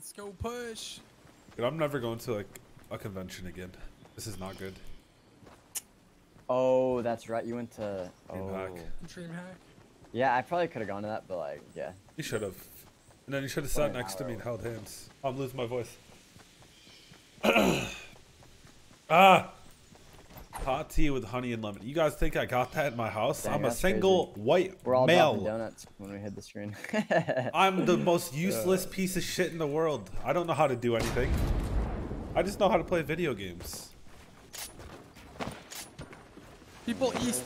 Let's go push. Dude, I'm never going to like a convention again. This is not good. Oh, that's right. You went to. Came Oh. DreamHack. Yeah, I probably could have gone to that, but like, yeah. You should have. And then you should have sat next to me and held hands. I'm losing my voice. ah! Hot tea with honey and lemon. You guys think I got that in my house? Dang, I'm a that's single white We're all dropping male. donuts when we hit the screen. I'm the most uh, useless piece of shit in the world. I don't know how to do anything. I just know how to play video games. People east.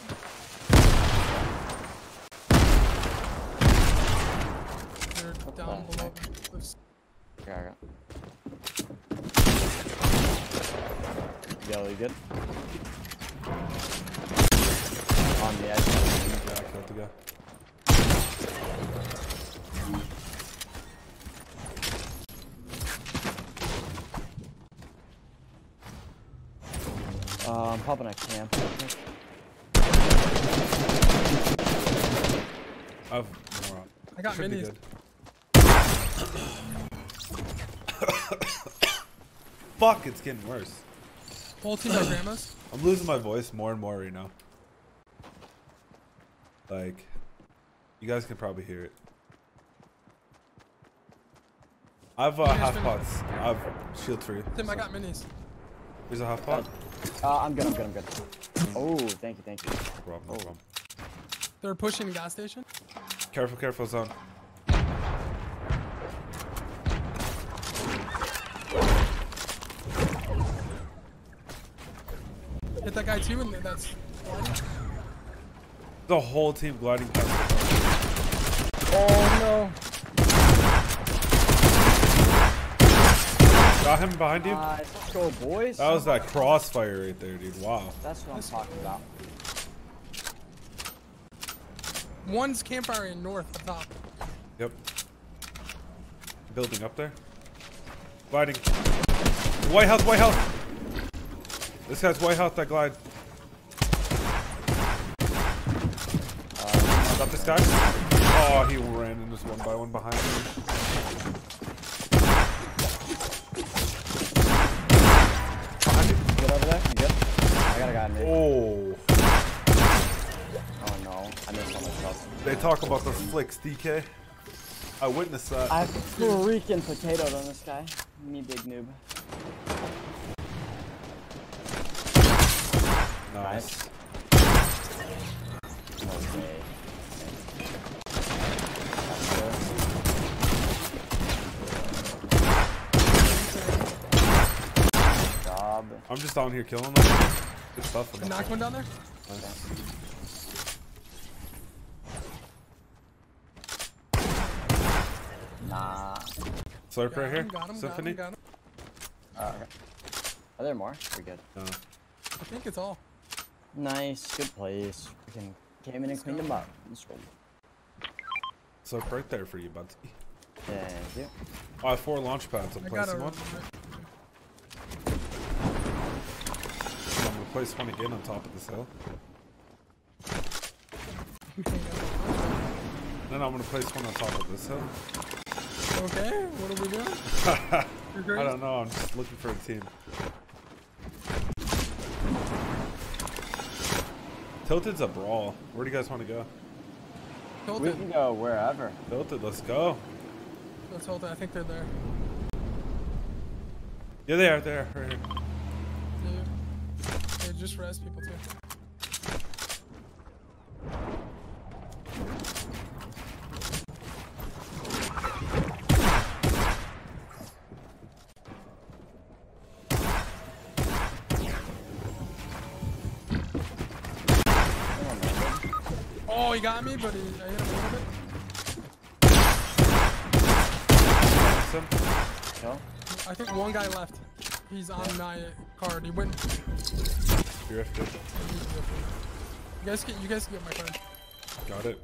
They're down below. Yeah, I got- Yo, you good? On the edge. Yeah, I killed the guy. Uh, I'm popping a camp. I think. I've more. I got Should minis. Fuck, it's getting worse. Whole team at grandma's. I'm losing my voice more and more right now. Like, you guys can probably hear it. I've uh, half mini. pots. I've shield for you. Tim, I got minis. Here's a half pot. Uh, I'm good, I'm good, I'm good. Oh, thank you, thank you. No problem, no Oh. problem. They're pushing the gas station. Careful, careful, zone. Hit that guy too, and that's. The whole team gliding past. Oh no. Got him behind you. Uh, let's go, boys. That was that crossfire right there, dude. Wow. That's what I'm talking about. One's campfire in north up top. Yep. Building up there. Gliding. White house, white house. This has white house that glide. Uh, Got this guy. Oh, he ran in this one by one behind me. Behind you. good over there? You good? I got a guy in. Oh. Oh no, I missed all my shots. They talk about those flicks, DK. I witnessed that. I freaking potatoed on this guy. Me big noob. Nice. Okay. Job. I'm just down here killing them. Good stuff. I knocked one down there. Nice. Nah. Slurp Got right here. him, got him, got him, got him. Uh, okay. Are there more? We're good. No. I think it's all. Nice. Good place. We can came in and cleaned them up. Let's go. Slurp right there for you, bud. Thank you. Oh, I have four launch pads. I'm I got placing a. one. I'm gonna place one again on top of this hill. Then I'm gonna place one on top of this hill. Okay, what are we doing? I don't know. I'm just looking for a team. Tilted's a brawl. Where do you guys want to go? We Tilted. can go wherever. Tilted, let's go. Go it. I think they're there. Yeah, they are there. Right here. Yeah. They just res people too. He got me, but he, I hit him a little bit. Some- Kill. I think one guy left. He's on my card. He went. Drifted. You guys get. You guys get my card. Got it.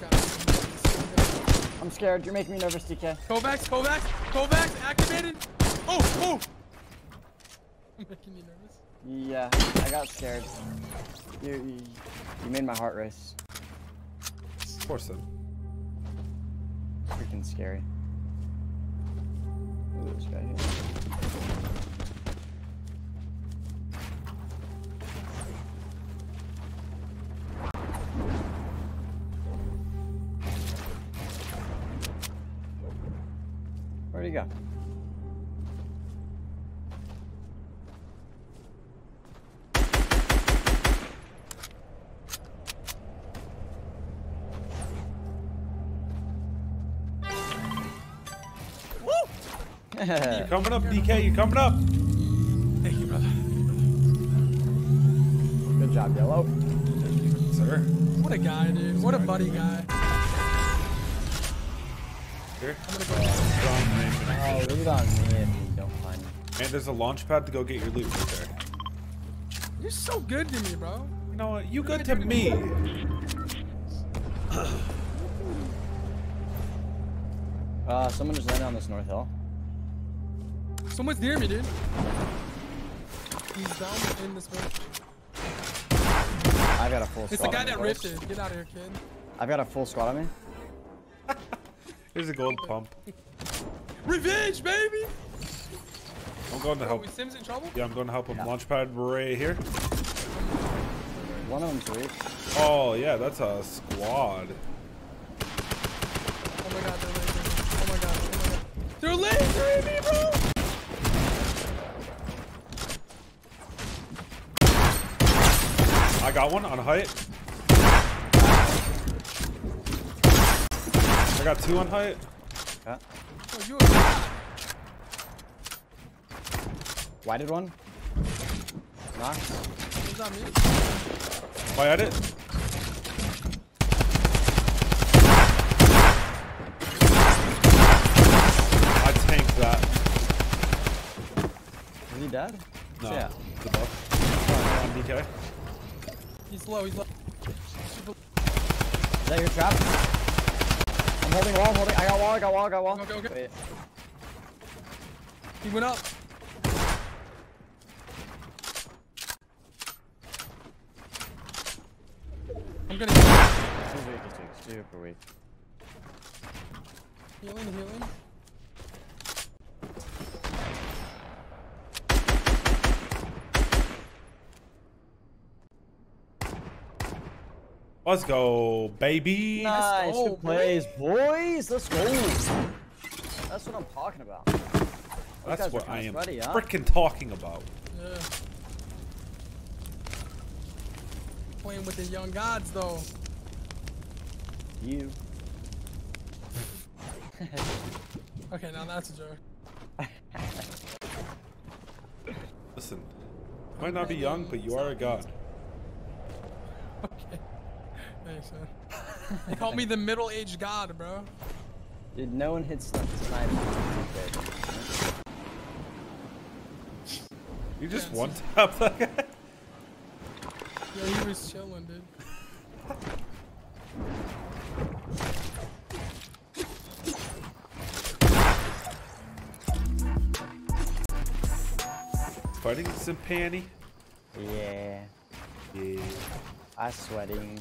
Got it. I'm scared. You're making me nervous, DK. Kovacs, Kovacs, Kovacs, activated. Oh, oh. I'm making you nervous. Yeah, I got scared. You, you, you made my heart race. Of course, then. Freaking scary. this guy here. Where'd he go? You coming up, DK? You're coming up? Thank you, brother. Good job, Yelo. Sir. What a guy, dude. What a buddy guy. Here. I'm gonna go. Oh, leave it on me if you don't find me. And there's a launch pad to go get your loot right there. You're so good to me, bro. You know what? You good to me. Uh, someone just landed on this north hill. Someone's near me, dude. He's down in this way. I've got a full squad. It's the guy on me, that ripped it. Get out of here, kid. I've got a full squad on me. Here's a gold pump. Revenge, baby! I'm going to help. is Sims in trouble? Yeah, I'm going to help him. Yeah. Launch pad right here. One of them's weak. Oh yeah, that's a squad. Oh my god, they're lasering. Oh my god, oh my god. They're lasering me, bro! I got one on height. I got two on height. Yeah. Oh, you a god. Why did one? Knock. Is that me? Am I at it? I tanked that. Is he dead? No. Oh, yeah. It's above. On DK. He's low, he's low. Is that your trap? I'm holding wall, I'm holding. I got wall, I got wall, I got wall. Okay, okay. Wait. He went up. I'm gonna. He's weak, he's weak, super weak. Healing, healing. Let's go, baby. Nice, go, good plays, boys. Let's go. That's what I'm talking about. Those That's what I am sweaty, huh? freaking talking about. Yeah. Playing with the young gods, though. You. Okay, now that's a joke. Listen, you might not be young, but you are a god. Okay. Thanks, man. They call me the middle-aged god, bro. Dude, no one hits sniper. You just Yeah, one tap that guy. Yeah, he was chilling, dude. Fighting some panty. Yeah. Yeah. I sweating.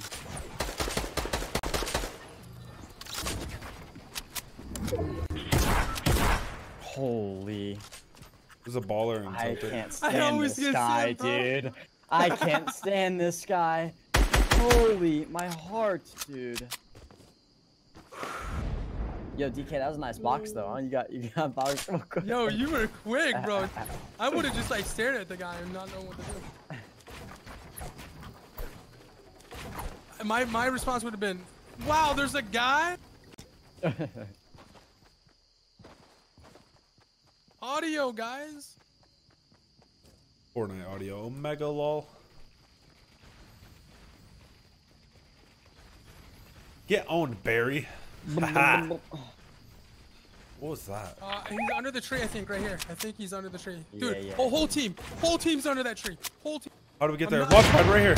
Holy. There's a baller in I can't stand always this guy, sent, dude. I can't stand this guy. Holy, my heart, dude. Yo, DK, that was a nice box though. Huh? You got you got box real quick. Yo, you were quick, bro. I would have just like stared at the guy and not known what to do. My my response would have been, "Wow, there's a guy." Audio, guys. Fortnite audio. Omega lol. Get owned, Barry. Haha. what was that? Uh, he's under the tree, I think, right here. I think he's under the tree. Dude, Yeah, yeah. whole, whole team, whole team's under that tree. Whole team. How do we get I'm there? not- Launch pad right here.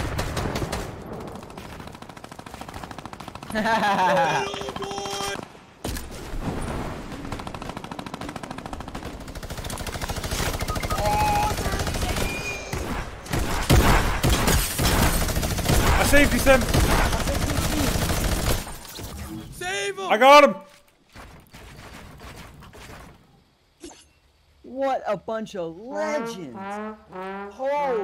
Boy! I Sim. Save him! I got him. What a bunch of legends. Holy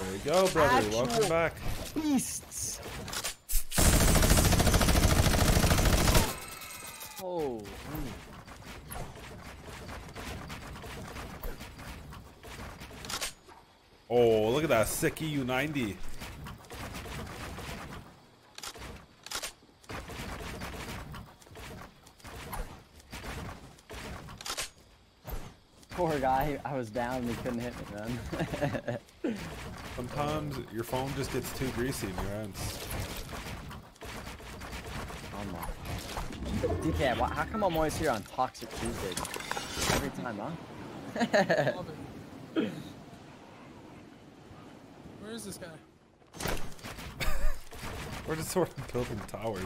There you go, brother. Welcome back. beasts. Holy. Oh, look at that sick EU90. Poor guy. I was down and he couldn't hit me then. Sometimes your phone just gets too greasy in your hands. oh my. DK, why, how come I'm always here on Toxic Tuesdays? Every time, huh? Where is this guy? We're just sort of building towers.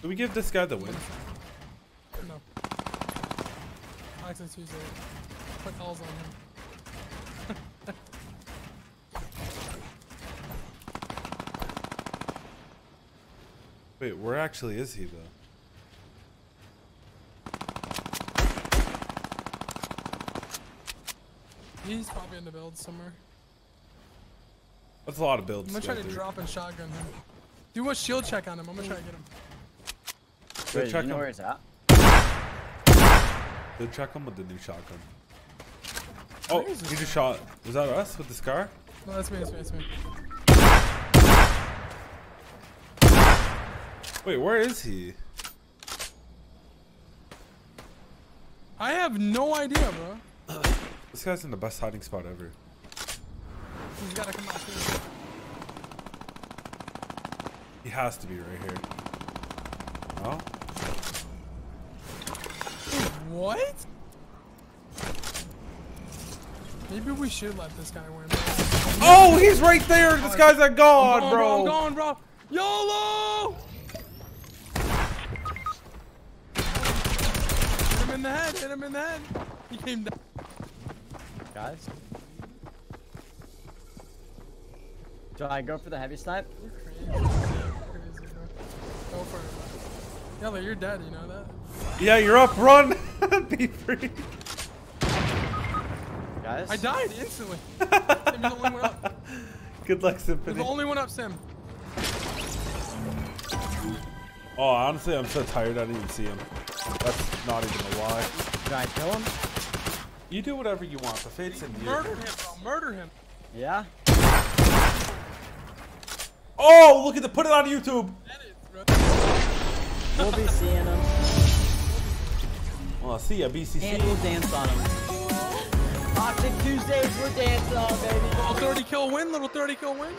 Do we give this guy the win? No. Toxic Tuesday. Put L's on him. Wait, where actually is he though? He's probably in the build somewhere. That's a lot of builds. I'm gonna try go to through. drop and shotgun him. Do a shield check on him. I'm gonna try to get him. Go Wait, check you know him. where he's at? Go check him with the new shotgun. Oh, Where is this he just shot. Was that us with the scar? No, that's me. That's me. That's me. Wait, where is he? I have no idea, bro. This guy's in the best hiding spot ever. He's gotta come out soon. He has to be right here. No? What? Maybe we should let this guy win. Oh, he's right there. This guy's a god, I'm bro. I'm going, bro. YOLO! Hit him in the head. Hit him in the head. He came down. Guys? Do I go for the heavy snipe? You're crazy. You're crazy. Go for it. Yelo, you're dead. You know that? Yeah, you're up. Run. be free. Guys? I died instantly. Sim, the only one up. Good luck, You're Symfuhny. the only one up, Sim. Oh, honestly, I'm so tired I didn't even see him. That's not even a lie. Did I kill him? You do whatever you want. The fate's in you. Murder him, bro. Murder him. Yeah? Oh, look at the. Put it on YouTube. That is. We'll be seeing him. Well, see ya, BCC. And we'll dance on him. Toxic Tuesdays, we're dancing on, baby. Little 30 kill win. Little 30 kill win.